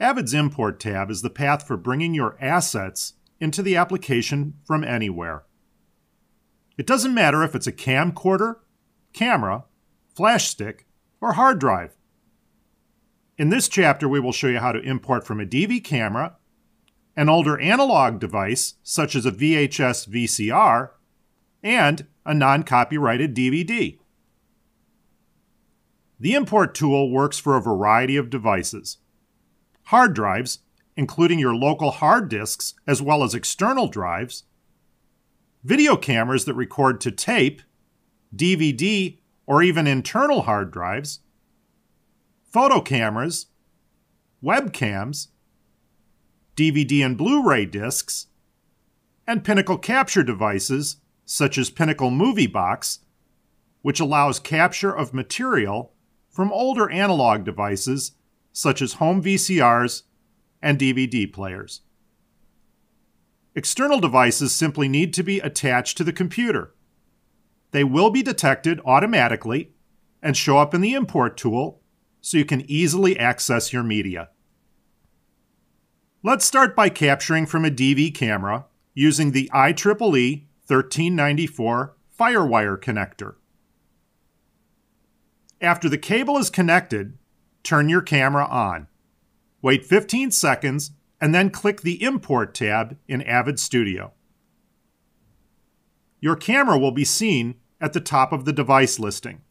Avid's Import tab is the path for bringing your assets into the application from anywhere. It doesn't matter if it's a camcorder, camera, flash stick, or hard drive. In this chapter, we will show you how to import from a DV camera, an older analog device, such as a VHS VCR, and a non copyrighted DVD. The import tool works for a variety of devices. Hard drives, including your local hard disks as well as external drives, video cameras that record to tape, DVD, or even internal hard drives, photo cameras, webcams, DVD and Blu ray discs, and Pinnacle capture devices such as Pinnacle Movie Box, which allows capture of material from older analog devices such as home VCRs and DVD players. External devices simply need to be attached to the computer. They will be detected automatically and show up in the import tool so you can easily access your media. Let's start by capturing from a DV camera using the IEEE 1394 Firewire connector. After the cable is connected, turn your camera on. Wait 15 seconds and then click the Import tab in Avid Studio. Your camera will be seen at the top of the device listing.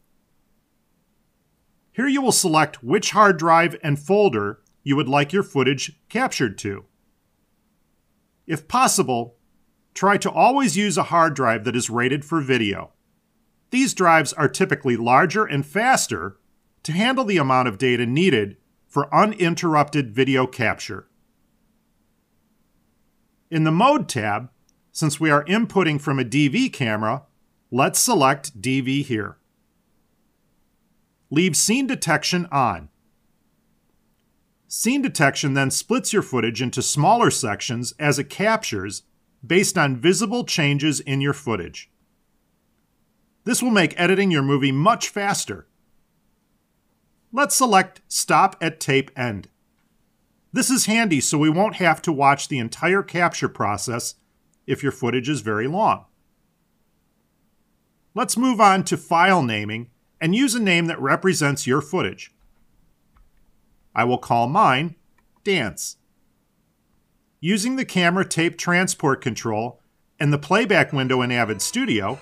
Here you will select which hard drive and folder you would like your footage captured to. If possible, try to always use a hard drive that is rated for video. These drives are typically larger and faster to handle the amount of data needed for uninterrupted video capture. In the Mode tab, since we are inputting from a DV camera, let's select DV here. Leave scene detection on. Scene detection then splits your footage into smaller sections as it captures based on visible changes in your footage. This will make editing your movie much faster Let's select Stop at Tape End. This is handy so we won't have to watch the entire capture process if your footage is very long. Let's move on to file naming and use a name that represents your footage. I will call mine Dance. Using the camera tape transport control and the playback window in Avid Studio,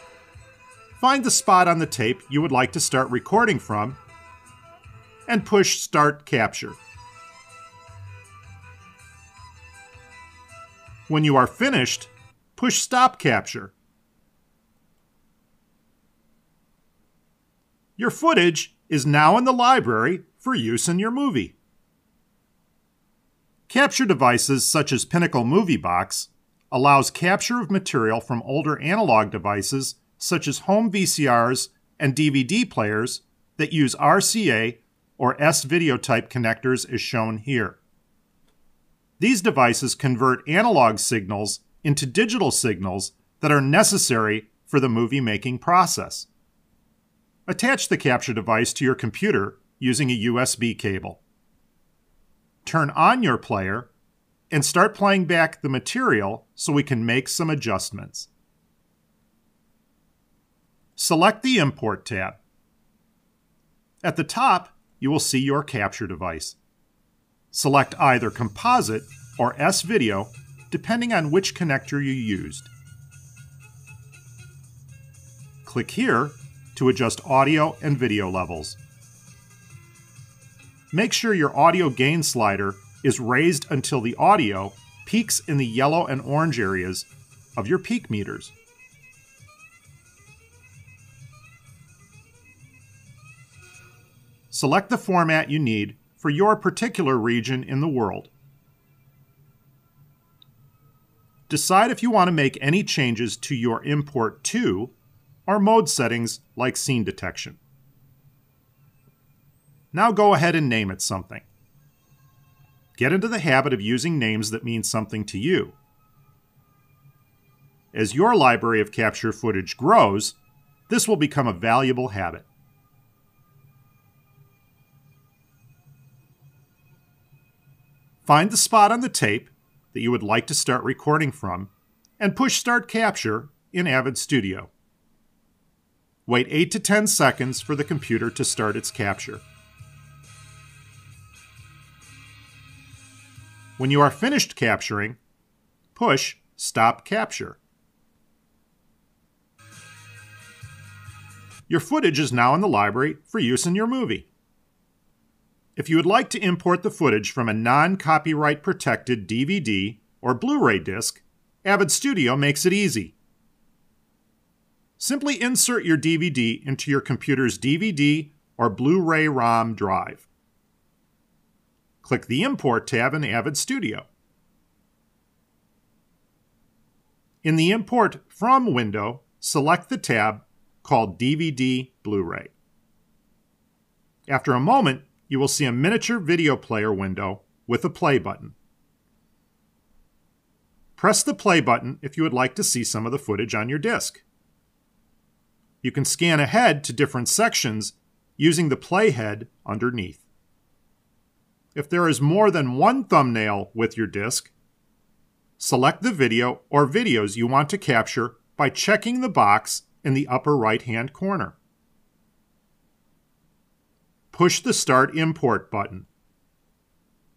find the spot on the tape you would like to start recording from and push Start Capture. When you are finished, push Stop Capture. Your footage is now in the library for use in your movie. Capture devices such as Pinnacle Movie Box allows capture of material from older analog devices such as home VCRs and DVD players that use RCA or S-video type connectors is shown here. These devices convert analog signals into digital signals that are necessary for the movie making process. Attach the capture device to your computer using a USB cable. Turn on your player and start playing back the material so we can make some adjustments. Select the Import tab. At the top, you will see your capture device. Select either Composite or S-Video, depending on which connector you used. Click here to adjust audio and video levels. Make sure your audio gain slider is raised until the audio peaks in the yellow and orange areas of your peak meters. Select the format you need for your particular region in the world. Decide if you want to make any changes to your import to or mode settings like scene detection. Now go ahead and name it something. Get into the habit of using names that mean something to you. As your library of capture footage grows, this will become a valuable habit. Find the spot on the tape that you would like to start recording from and push Start Capture in Avid Studio. Wait 8 to 10 seconds for the computer to start its capture. When you are finished capturing, push Stop Capture. Your footage is now in the library for use in your movie. If you would like to import the footage from a non copyright protected DVD or Blu ray disc, Avid Studio makes it easy. Simply insert your DVD into your computer's DVD or Blu ray ROM drive. Click the Import tab in Avid Studio. In the Import From window, select the tab called DVD Blu ray. After a moment, you will see a miniature video player window with a play button. Press the play button if you would like to see some of the footage on your disc. You can scan ahead to different sections using the playhead underneath. If there is more than one thumbnail with your disc, select the video or videos you want to capture by checking the box in the upper right hand corner. Push the Start Import button.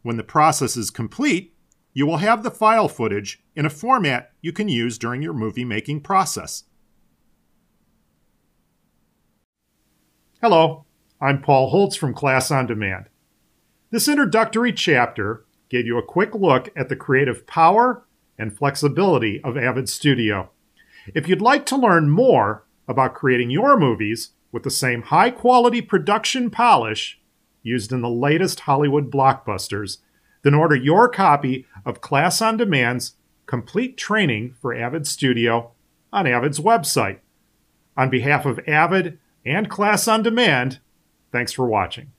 When the process is complete, you will have the file footage in a format you can use during your movie making process. Hello, I'm Paul Holtz from Class on Demand. This introductory chapter gave you a quick look at the creative power and flexibility of Avid Studio. If you'd like to learn more about creating your movies with the same high quality production polish used in the latest Hollywood blockbusters, then order your copy of Class on Demand's complete training for Avid Studio on Avid's website. On behalf of Avid and Class on Demand, thanks for watching.